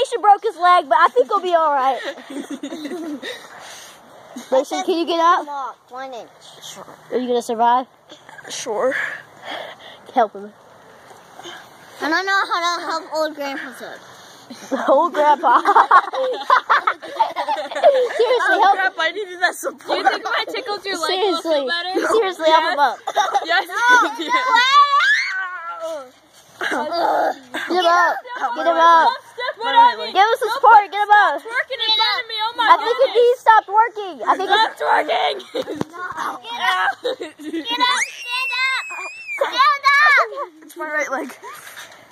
Nation broke his leg, but I think he'll be all right. Nation, can you get up? Lock, one inch. Are you gonna survive? Sure. Help him. I don't know how to help old grandpa's up. Old grandpa. Seriously, help. Crap, I needed that support. Do you think if I tickled your leg, you'll Seriously, feel better? seriously, help him up. Yes. Get him up. Get him up. Step one on me. Give us some support. Get him up. Working in front of me. Oh my I think his knee stopped working. I think it's, It's working. Get up, stand up! Stand up! It's my right leg.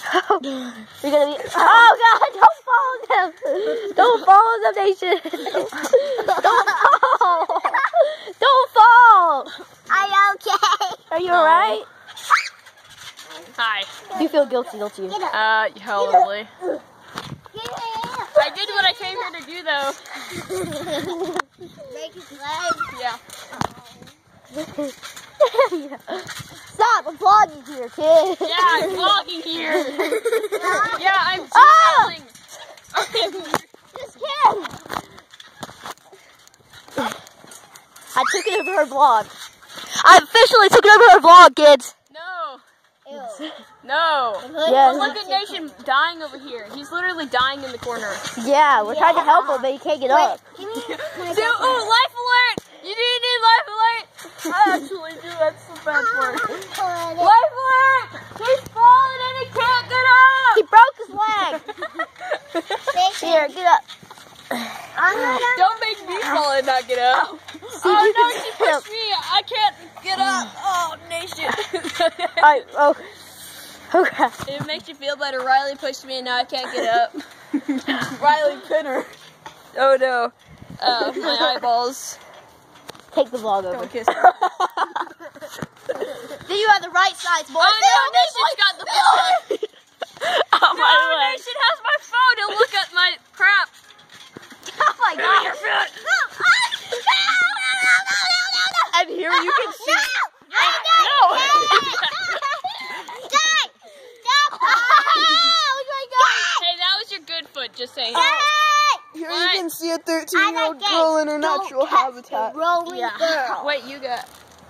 you're gonna be. Oh God! Don't follow them. Don't follow them, Nation. Don't fall. Don't fall. Are you okay? Are you alright? Hi. You feel guilty, don't you? Uh, probably. I did what I came here to do, though. Break his leg. Yeah. Stop! I'm vlogging here, kid. Yeah, I'm vlogging here. Yeah, I'm Ah! Gmailing. This kid. I took it over her vlog. I officially took it over her vlog, kids. No. Ew. Yes. Look at Nation dying over here. He's literally dying in the corner. Yeah, we're trying to help him, but he can't get up. Give me my Dude, oh, life alert! You do need life alert! I actually do. That's the best ah, part. Life alert! He's falling and he can't get up! He broke his leg. Here, get up. I'm gonna Don't make me fall and not get up. Oh no, she pushed me. I can't get up. Oh, Nation. Alright, oh. Okay. it makes you feel better. Riley pushed me and now I can't get up. Riley Pinner. Oh no. Uh, my eyeballs. Take the vlog over. Don't kiss me. Then you have the right size, boy. Oh no, Nation's got the phone. oh No, Nation has my phone. He'll look at my crap. Oh my god. Your foot. And here you can see. No. Hey, that was your good foot. Just saying. Hey! Here What? you can see a 13 year old girl in her natural habitat. Rolling girl. Wait, you got.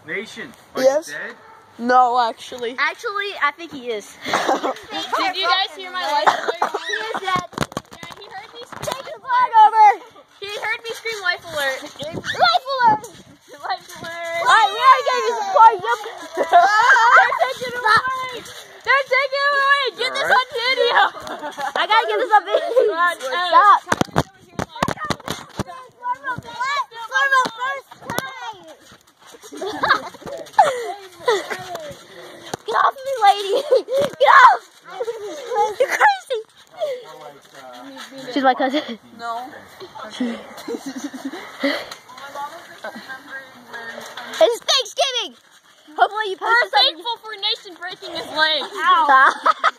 Nation, are Yes? you dead? No, actually. Actually, I think he is. Did you guys hear my life alert? He is dead. Yeah, he heard me scream. Take the vlog over. He heard me scream life alert. Life alert. life alert. Alright, we already gave you support. Yep. They're taking it away. They're taking it away. Get this on video. I gotta get this up video. Stop. Get off me, lady. Get off. You're crazy. She's my cousin. No. It's Thanksgiving. Hopefully you post We're thankful for Nation breaking his leg. Hopefully you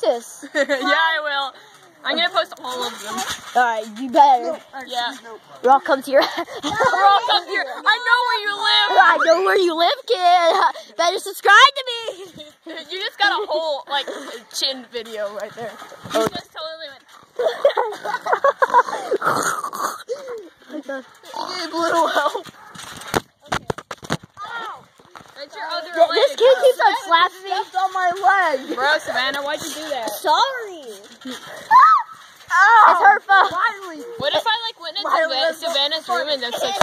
post this. yeah, I will. I'm gonna post all of them. Alright, you better. Yeah. We'll all come to your. We're all come here. I know where you live. I know where you live, kid. Better subscribe to me. You just got a whole like chin video right there. You oh. just totally went. Need little help. That's your other Th- leg. Keeps on slapping me. Stepped on my leg. Bro, Savannah, why'd you do that? Sorry. Oh, It's her fault. Finally. What if I like went into Savannah's room and then said